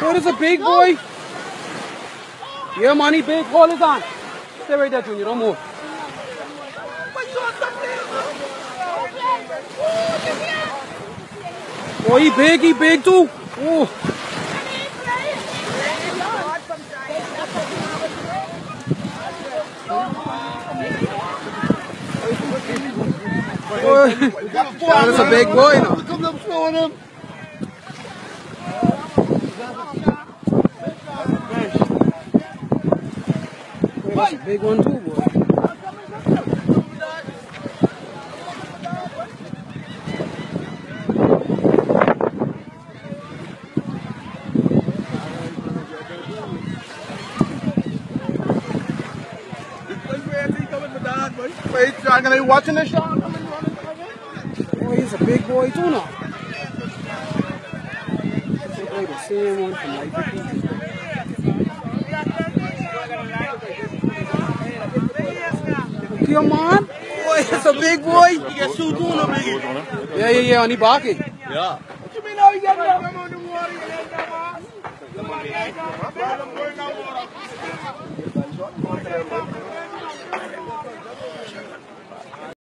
Boy, there's a big boy. Yeah, he big. Hold his on. Stay right there, Junior. Don't move. Oh, he big. He big too. Oh. Boy, that's a big boy now. Come up showing him. That's a big one too, boy. Wait, John, are you watching this, Sean? Boy, oh, he's a big boy too now. Like the same one from like 50. Come on. Boy, it's a big boy. You get two doing them, nigga. Yeah, yeah, yeah, on the barking. Yeah. What you mean all you getting up? Come on the water, you ain't got one. Come on, you ain't got one.